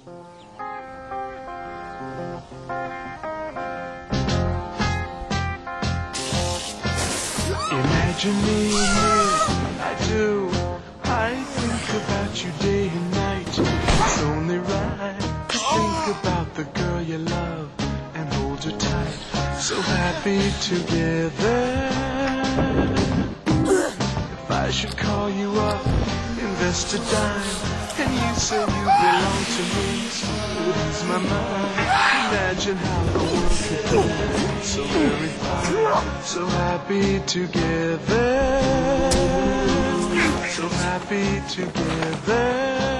Imagine me I do. I think about you day and night. It's only right to think about the girl you love and hold her tight. So happy together. If I should call you up, invest a dime, and you say you belong to me, it would my mind. Imagine how the world could be so very fine, so happy together, so happy together.